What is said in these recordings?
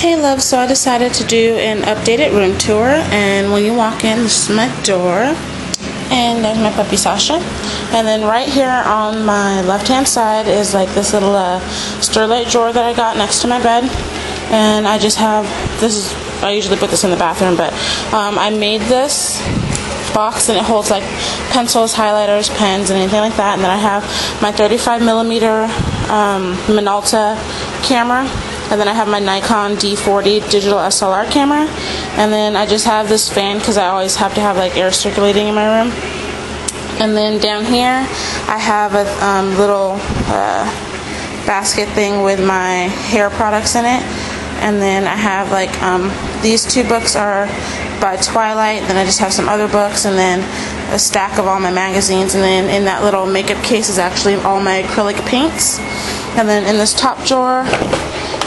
Hey love, so I decided to do an updated room tour and when you walk in, this is my door and there's my puppy Sasha. And then right here on my left hand side is like this little uh, Sterlite drawer that I got next to my bed. And I just have, this is, I usually put this in the bathroom, but um, I made this box and it holds like pencils, highlighters, pens, and anything like that. And then I have my 35 millimeter um, Minolta camera and then I have my Nikon D40 digital SLR camera. And then I just have this fan because I always have to have like air circulating in my room. And then down here I have a um, little uh, basket thing with my hair products in it. And then I have like um, these two books are by Twilight. Then I just have some other books and then a stack of all my magazines. And then in that little makeup case is actually all my acrylic paints. And then in this top drawer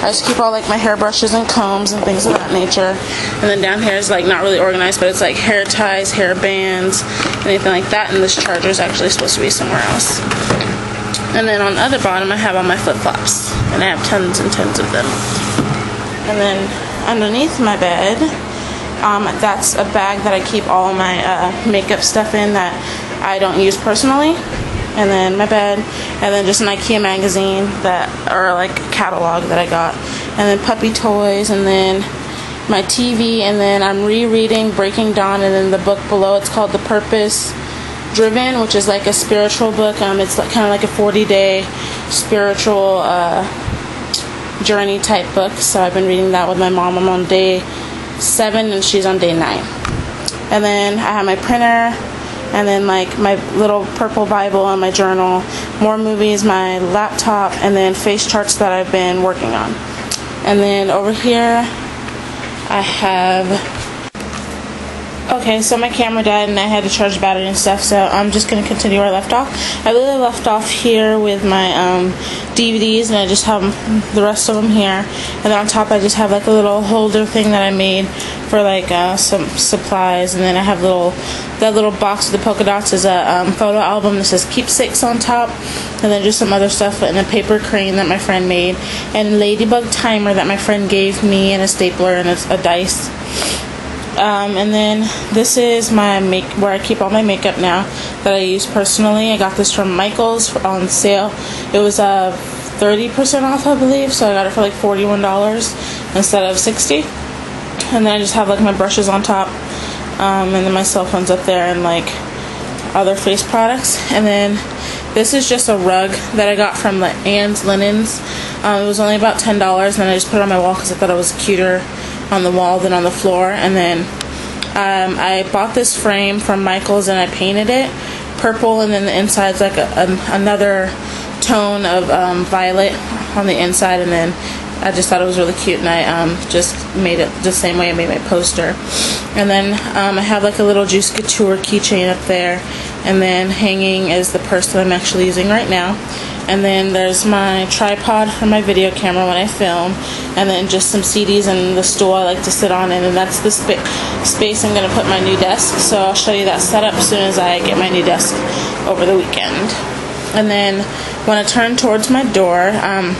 I just keep all like my hairbrushes and combs and things of that nature. And then down here is like not really organized, but it's like hair ties, hair bands, anything like that. And this charger is actually supposed to be somewhere else. And then on the other bottom, I have all my flip flops, and I have tons and tons of them. And then underneath my bed, um, that's a bag that I keep all my uh, makeup stuff in that I don't use personally and then my bed, and then just an IKEA magazine that, or like a catalog that I got, and then puppy toys, and then my TV, and then I'm rereading Breaking Dawn, and then the book below it's called The Purpose Driven, which is like a spiritual book. Um, it's like, kind of like a 40 day spiritual uh, journey type book. So I've been reading that with my mom. I'm on day seven, and she's on day nine. And then I have my printer and then like my little purple Bible and my journal, more movies, my laptop, and then face charts that I've been working on. And then over here, I have. Okay, so my camera died and I had to charge the battery and stuff, so I'm just going to continue where I left off. I really left off here with my um, DVDs and I just have the rest of them here. And then on top I just have like a little holder thing that I made for like uh, some supplies. And then I have little, that little box with the polka dots is a um, photo album that says keepsakes on top. And then just some other stuff and a paper crane that my friend made. And ladybug timer that my friend gave me and a stapler and a, a dice. Um, and then this is my make where I keep all my makeup now that I use personally. I got this from Michaels on sale. It was uh, 30% off, I believe, so I got it for like $41 instead of 60. And then I just have like my brushes on top, um, and then my cell phone's up there, and like other face products. And then this is just a rug that I got from the Anna's Linens. Um, it was only about $10, and then I just put it on my wall because I thought it was cuter on the wall than on the floor. And then um, I bought this frame from Michaels and I painted it purple, and then the inside's like a, a, another tone of um, violet on the inside, and then I just thought it was really cute, and I um, just made it the same way I made my poster. And then um, I have like a little Juicy Couture keychain up there, and then hanging is the purse that I'm actually using right now and then there's my tripod for my video camera when I film, and then just some CDs and the stool I like to sit on, and then that's the spa- space I'm going to put my new desk. So I'll show you that setup as soon as I get my new desk over the weekend. And then when I turn towards my door, um,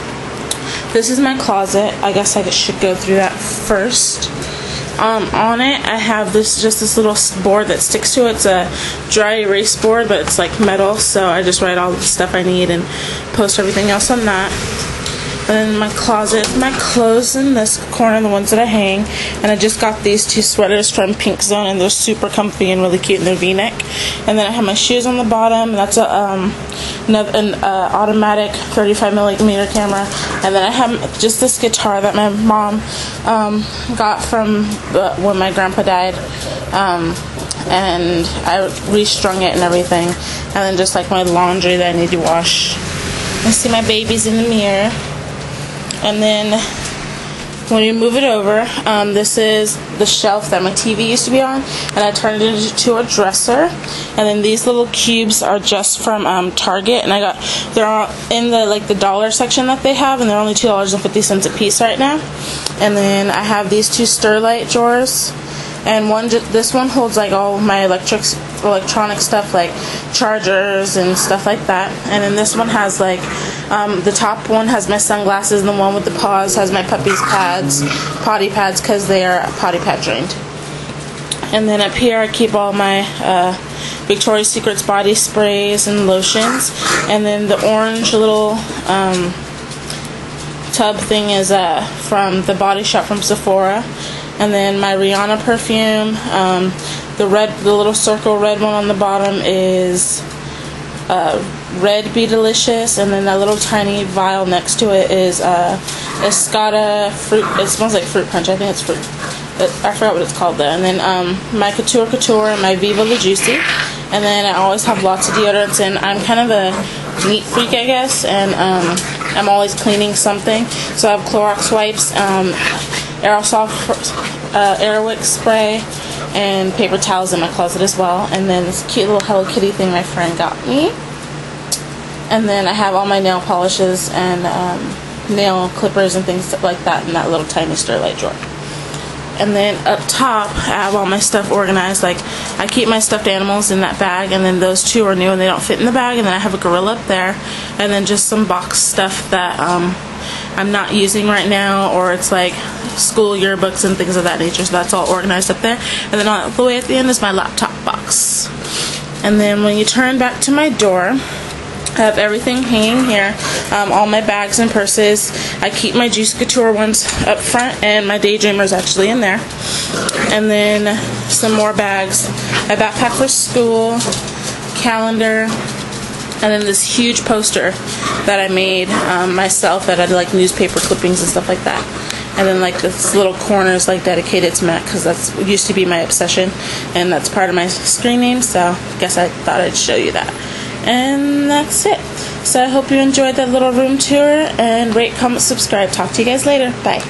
this is my closet. I guess I should go through that first. Um, on it, I have this just this little board that sticks to it. It's a dry erase board, but it's like metal, so I just write all the stuff I need and post everything else on that. And then my closet, my clothes in this corner, the ones that I hang. And I just got these two sweaters from Pink Zone, and they're super comfy and really cute, and they're V-neck. And then I have my shoes on the bottom. That's a um, an uh, automatic 35 millimeter camera. And then I have just this guitar that my mom um, got from when my grandpa died. Um, and I restrung it and everything. And then just like my laundry that I need to wash. I see my babies in the mirror. And then when you move it over, um, this is the shelf that my TV used to be on, and I turned it into a dresser. And then these little cubes are just from um, Target, and I got they're all in the like the dollar section that they have, and they're only two dollars and fifty cents a piece right now. And then I have these two Sterlite drawers, and one this one holds like all my electric electronic stuff like chargers and stuff like that, and then this one has like Um, the top one has my sunglasses, and the one with the paws has my puppy's pads, potty pads, because they are potty pad trained. And then up here, I keep all my uh, Victoria's Secrets body sprays and lotions. And then the orange little um, tub thing is uh, from the Body Shop from Sephora. And then my Rihanna perfume. Um, the red, the little circle red one on the bottom is uh, red Be Delicious, and then that little tiny vial next to it is uh, Escada fruit. It smells like fruit punch. I think it's fruit. I forgot what it's called though. And then um, my Couture Couture and my Viva La Juicy. And then I always have lots of deodorants, and I'm kind of a neat freak, I guess, and um, I'm always cleaning something. So I have Clorox wipes, um, aerosol, uh, Airwick spray, and paper towels in my closet as well. And then this cute little Hello Kitty thing my friend got me. And then I have all my nail polishes and um, nail clippers and things like that in that little tiny Sterlite drawer. And then up top, I have all my stuff organized. Like, I keep my stuffed animals in that bag, and then those two are new and they don't fit in the bag. And then I have a gorilla up there, and then just some box stuff that um, I'm not using right now, or it's like school yearbooks and things of that nature. So that's all organized up there. And then all the way at the end is my laptop box. And then when you turn back to my door, I have everything hanging here. Um, all my bags and purses. I keep my Juicy Couture ones up front, and my Daydreamer is actually in there. And then some more bags. My backpack for school, calendar, and then this huge poster that I made um, myself that had like newspaper clippings and stuff like that. And then like this little corner is like dedicated to MAC because that's used to be my obsession, and that's part of my screen name. So I guess I thought I'd show you that. And that's it. So I hope you enjoyed that little room tour and rate, comment, subscribe. Talk to you guys later. Bye.